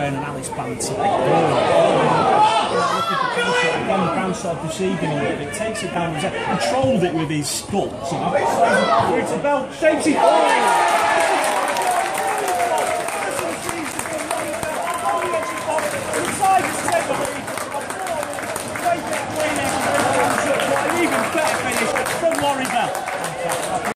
And an Alice band today. Brown started a little bit, takes it down, and trolled it with his skull. So, it's about Dempsey. Oh!